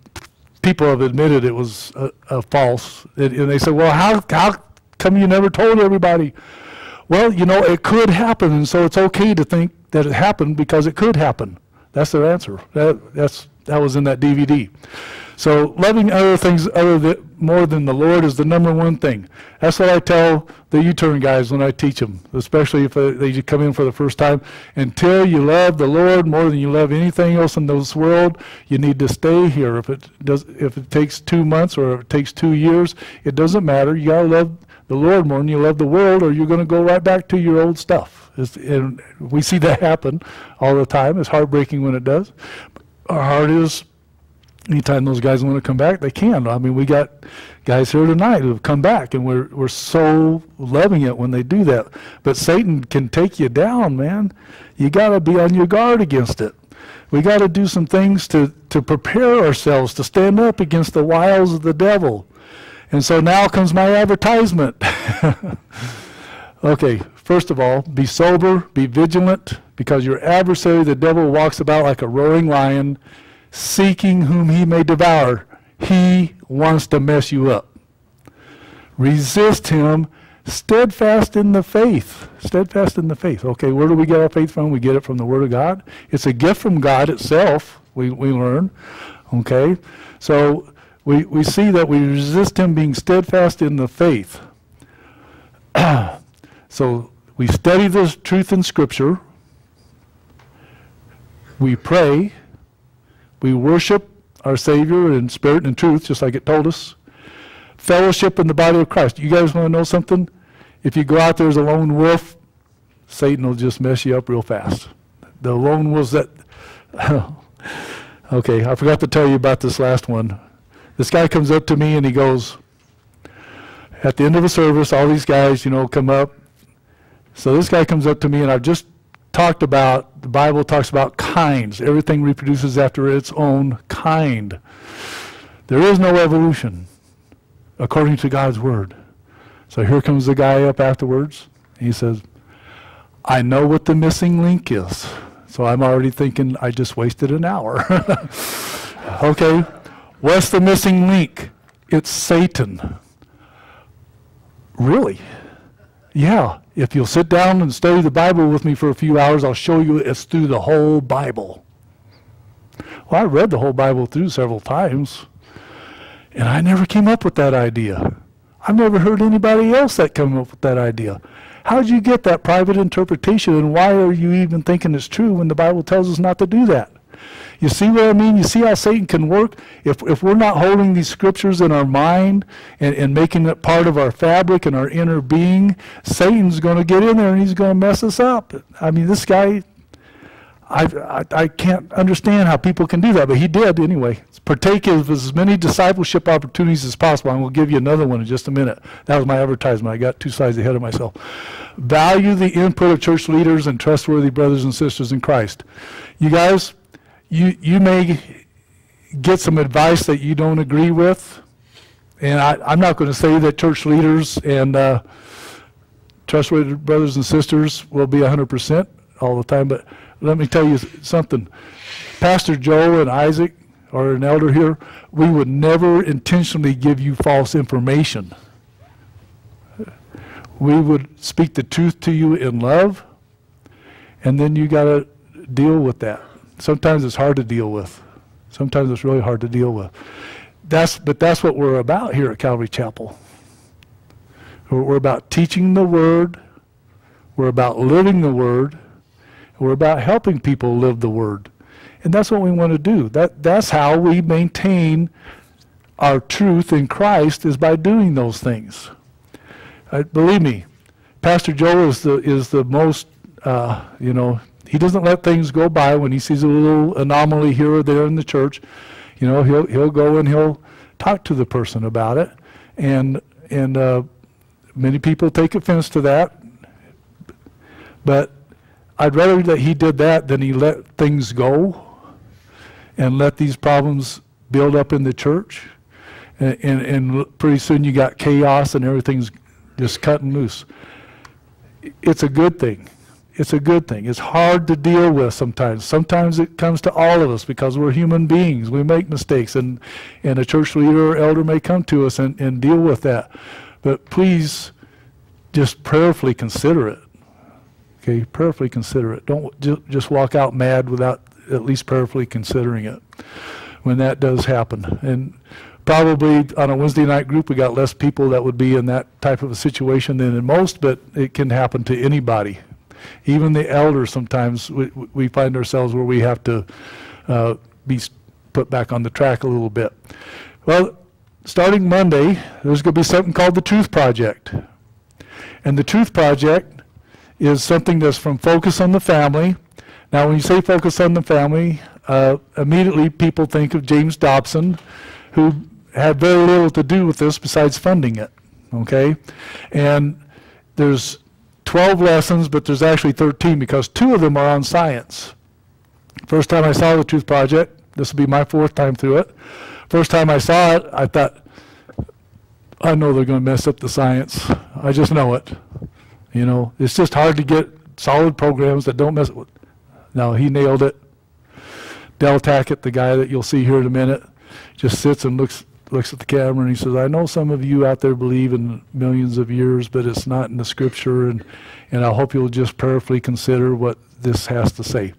people have admitted it was a, a false. It, and they said, well, how, how come you never told everybody? Well, you know, it could happen, and so it's okay to think that it happened because it could happen. That's their answer. That, that's, that was in that DVD. So loving other things other than, more than the Lord is the number one thing. That's what I tell the U-turn guys when I teach them, especially if they come in for the first time. Until you love the Lord more than you love anything else in this world, you need to stay here. If it does, if it takes two months or it takes two years, it doesn't matter. You gotta love the Lord more than you love the world, or you're going to go right back to your old stuff. It's, and we see that happen all the time. It's heartbreaking when it does. Our heart is anytime those guys want to come back, they can. I mean, we got guys here tonight who have come back, and we're we're so loving it when they do that. But Satan can take you down, man. You got to be on your guard against it. We got to do some things to to prepare ourselves to stand up against the wiles of the devil. And so now comes my advertisement. okay, first of all, be sober, be vigilant, because your adversary, the devil, walks about like a roaring lion seeking whom he may devour. He wants to mess you up. Resist him, steadfast in the faith. Steadfast in the faith. Okay, where do we get our faith from? We get it from the Word of God. It's a gift from God itself, we, we learn. Okay, so we, we see that we resist him being steadfast in the faith. so we study the truth in Scripture. We pray we worship our Savior in spirit and truth, just like it told us. Fellowship in the body of Christ. You guys want to know something? If you go out there as a lone wolf, Satan will just mess you up real fast. The lone wolves that Okay, I forgot to tell you about this last one. This guy comes up to me and he goes, at the end of the service, all these guys, you know, come up. So this guy comes up to me and I've just talked about, the Bible talks about kinds. Everything reproduces after its own kind. There is no evolution according to God's word. So here comes the guy up afterwards. He says, I know what the missing link is. So I'm already thinking I just wasted an hour. okay, what's the missing link? It's Satan. Really? Yeah, if you'll sit down and study the Bible with me for a few hours, I'll show you it's through the whole Bible. Well, I read the whole Bible through several times, and I never came up with that idea. I've never heard anybody else that come up with that idea. How did you get that private interpretation, and why are you even thinking it's true when the Bible tells us not to do that? You see what I mean? You see how Satan can work? If, if we're not holding these scriptures in our mind and, and making it part of our fabric and our inner being, Satan's going to get in there and he's going to mess us up. I mean, this guy, I, I, I can't understand how people can do that, but he did anyway. Partake of as many discipleship opportunities as possible. I'm going to give you another one in just a minute. That was my advertisement. I got two sides ahead of myself. Value the input of church leaders and trustworthy brothers and sisters in Christ. You guys, you, you may get some advice that you don't agree with. And I, I'm not going to say that church leaders and uh, trustworthy brothers and sisters will be 100% all the time, but let me tell you something. Pastor Joe and Isaac, or an elder here, we would never intentionally give you false information. We would speak the truth to you in love, and then you got to deal with that. Sometimes it's hard to deal with. Sometimes it's really hard to deal with. That's, but that's what we're about here at Calvary Chapel. We're, about teaching the Word. We're about living the Word. We're about helping people live the Word. And that's what we want to do. That, that's how we maintain our truth in Christ is by doing those things. Uh, believe me, Pastor Joe is the, is the most, uh, you know, he doesn't let things go by when he sees a little anomaly here or there in the church. You know, he'll he'll go and he'll talk to the person about it, and and uh, many people take offense to that. But I'd rather that he did that than he let things go, and let these problems build up in the church, and and, and pretty soon you got chaos and everything's just cutting loose. It's a good thing it's a good thing. It's hard to deal with sometimes. Sometimes it comes to all of us because we're human beings. We make mistakes, and, and a church leader or elder may come to us and, and deal with that. But please just prayerfully consider it. Okay, prayerfully consider it. Don't ju just walk out mad without at least prayerfully considering it when that does happen. And probably on a Wednesday night group, we got less people that would be in that type of a situation than in most, but it can happen to anybody even the elders sometimes we, we find ourselves where we have to uh, be put back on the track a little bit. Well, starting Monday, there's going to be something called the Truth Project. And the Truth Project is something that's from Focus on the Family. Now, when you say Focus on the Family, uh, immediately people think of James Dobson, who had very little to do with this besides funding it. Okay? And there's 12 lessons, but there's actually 13 because two of them are on science. First time I saw the Truth Project, this will be my fourth time through it. First time I saw it, I thought, I know they're going to mess up the science. I just know it. You know, it's just hard to get solid programs that don't mess with. Now, he nailed it. Del Tackett, the guy that you'll see here in a minute, just sits and looks looks at the camera and he says, I know some of you out there believe in millions of years, but it's not in the scripture, and, and I hope you'll just prayerfully consider what this has to say.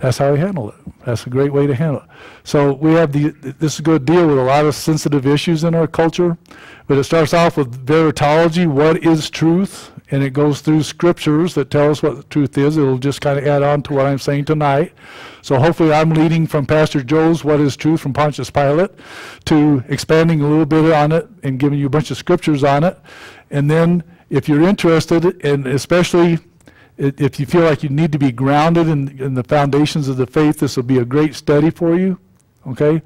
That's how he handled it. That's a great way to handle it. So we have the, this is going to deal with a lot of sensitive issues in our culture, but it starts off with veritology, what is truth, and it goes through scriptures that tell us what the truth is. It'll just kind of add on to what I'm saying tonight. So hopefully I'm leading from Pastor Joe's What is Truth from Pontius Pilate to expanding a little bit on it and giving you a bunch of scriptures on it. And then if you're interested, and especially if you feel like you need to be grounded in, in the foundations of the faith, this will be a great study for you, okay?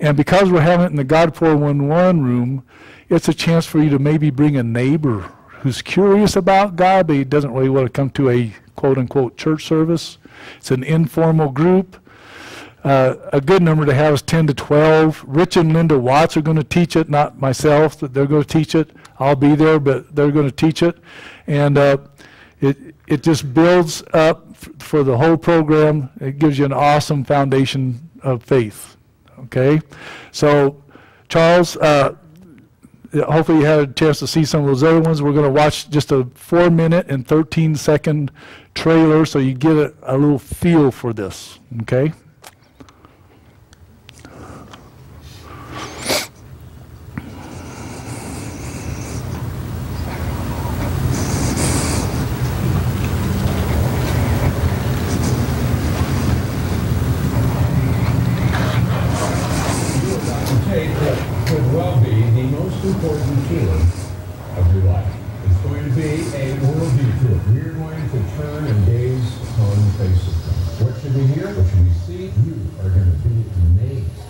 And because we're having it in the God 411 room, it's a chance for you to maybe bring a neighbor who's curious about God, but he doesn't really want to come to a quote-unquote church service. It's an informal group. Uh, a good number to have is 10 to 12. Rich and Linda Watts are going to teach it, not myself, they're going to teach it. I'll be there, but they're going to teach it. And uh, it, it just builds up for the whole program. It gives you an awesome foundation of faith. Okay? So, Charles, uh, hopefully you had a chance to see some of those other ones. We're going to watch just a four minute and 13 second trailer so you get a, a little feel for this. Okay? Tape that could well be the most important feeling of your life. It's going to be a worldview tour. We're going to turn and gaze upon the face of God. What should we hear? What should we see? You are going to be amazed.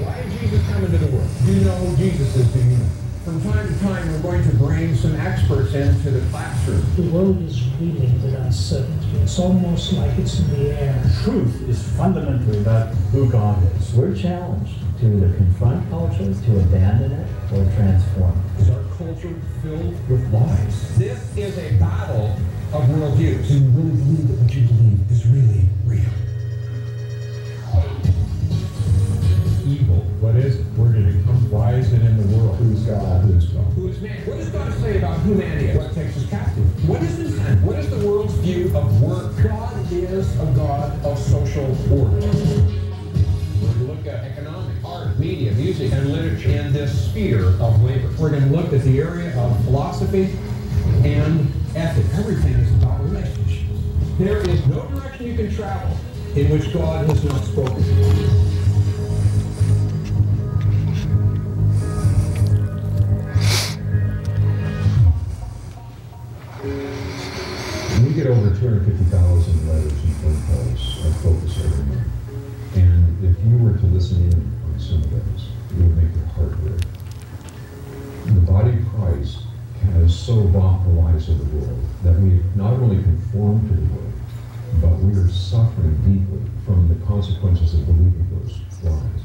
Why did Jesus come into the world? Do you know who Jesus is? Do you know? From time to time, we're going to bring some experts into the classroom. The world is reeling with uncertainty. It's almost like it's in the air. truth is fundamentally about who God is. We're challenged to either confront culture, to abandon it, or transform it. Is our culture filled with lies? This is a battle of worldviews. Do you really believe that what you believe is really real? Evil. What is it? Where did it come? Why is it in the world? Who's God? Who's God? Who is man? What does God say about humanity? What takes us captive? What is intent? What is the world's view of work? God is a God of social order. To look at economics, art, media, music, and literature in this sphere of labor. We're going to look at the area of philosophy and ethics. Everything is about relationships. There is no direction you can travel in which God has not spoken. Get over 250,000 letters and phone calls of focus every month. And if you were to listen in on some of those, it would make your heart break. The body of Christ has so vocalized of the world that we not only conform to the world, but we are suffering deeply from the consequences of believing those lies.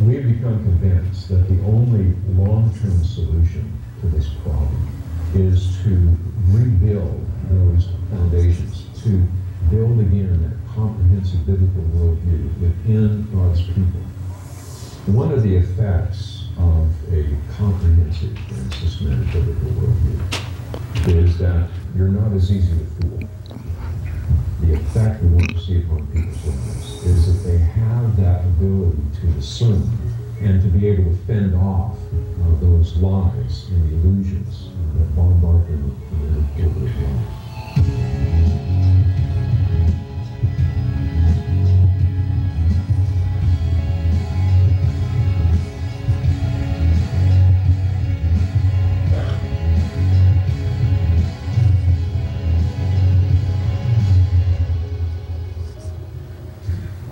We have become convinced that the only long-term solution to this problem is to rebuild those foundations, to build again that comprehensive biblical worldview within God's people. One of the effects of a comprehensive and systematic biblical worldview is that you're not as easy to fool. The effect we want to see upon people's lives is that they have that ability to discern and to be able to fend off uh, those lies and illusions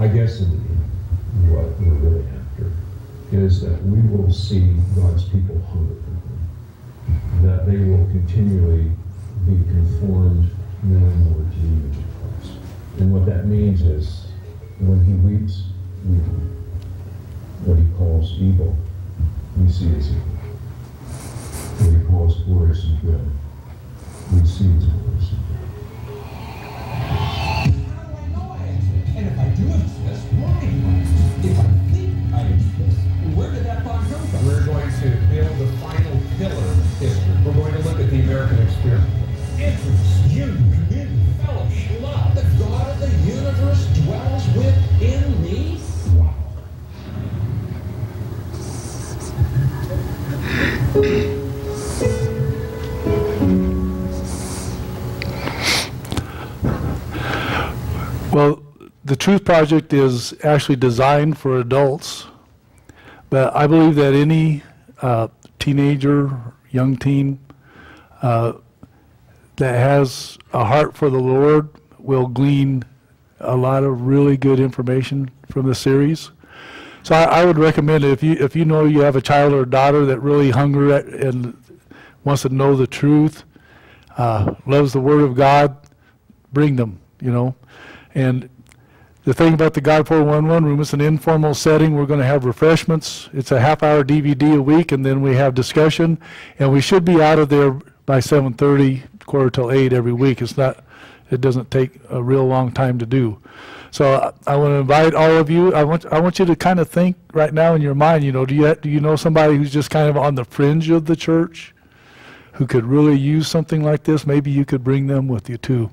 I guess in the end, what we're really after is that we will see God's people hunger for that they will continually be conformed more and more to the image of Christ. And what that means is when He weeps, we weep. What He calls evil, we see as evil. What He calls glorious and good, we see as glorious and good. And if I do exist, why? If I Well, the Truth Project is actually designed for adults, but I believe that any uh, teenager, young teen, uh, that has a heart for the Lord will glean a lot of really good information from the series. So I, I would recommend if you if you know you have a child or a daughter that really hunger at, and wants to know the truth, uh, loves the Word of God, bring them. You know, and the thing about the God 411 room, it's an informal setting. We're going to have refreshments. It's a half-hour DVD a week, and then we have discussion, and we should be out of there by 7:30, quarter till eight every week. It's not, it doesn't take a real long time to do. So I, I want to invite all of you. I want I want you to kind of think right now in your mind. You know, do you do you know somebody who's just kind of on the fringe of the church, who could really use something like this? Maybe you could bring them with you too,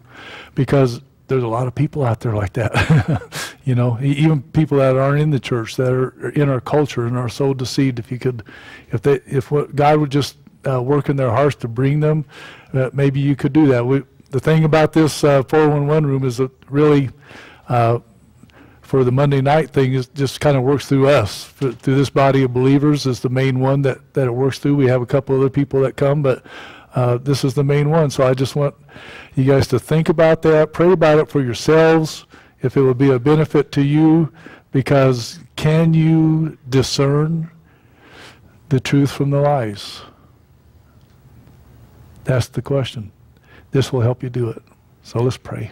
because there's a lot of people out there like that. you know, even people that aren't in the church that are in our culture and are so deceived. If you could, if they, if what God would just uh, work in their hearts to bring them, uh, maybe you could do that. We, the thing about this uh, 411 room is that really, uh, for the Monday night thing, is just kind of works through us, through this body of believers is the main one that, that it works through. We have a couple other people that come, but uh, this is the main one. So I just want you guys to think about that, pray about it for yourselves, if it would be a benefit to you, because can you discern the truth from the lies? That's the question. This will help you do it. So let's pray.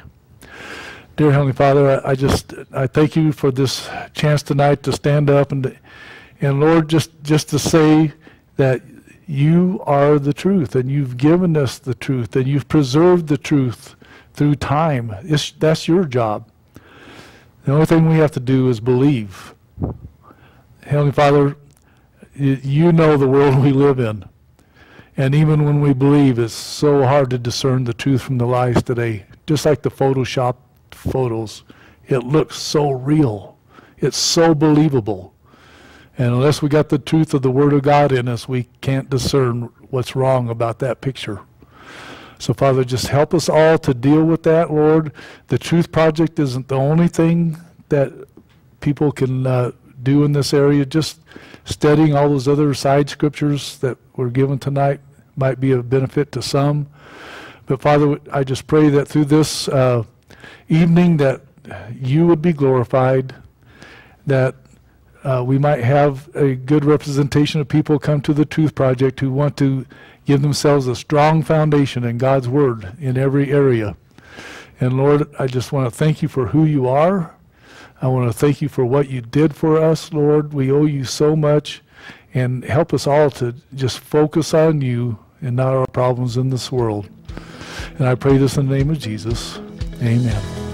Dear Heavenly Father, I, I just I thank you for this chance tonight to stand up and and Lord, just just to say that you are the truth, and you've given us the truth, and you've preserved the truth through time. It's, that's your job. The only thing we have to do is believe. Heavenly Father, you know the world we live in. And even when we believe, it's so hard to discern the truth from the lies today. Just like the Photoshop photos, it looks so real. It's so believable. And unless we got the truth of the Word of God in us, we can't discern what's wrong about that picture. So, Father, just help us all to deal with that, Lord. The Truth Project isn't the only thing that people can uh, do in this area. Just studying all those other side scriptures that were given tonight might be of benefit to some. But, Father, I just pray that through this uh, evening that you would be glorified, that uh, we might have a good representation of people come to the Truth Project who want to give themselves a strong foundation in God's Word in every area. And Lord, I just want to thank you for who you are. I want to thank you for what you did for us, Lord. We owe you so much. And help us all to just focus on you and not our problems in this world. And I pray this in the name of Jesus. Amen.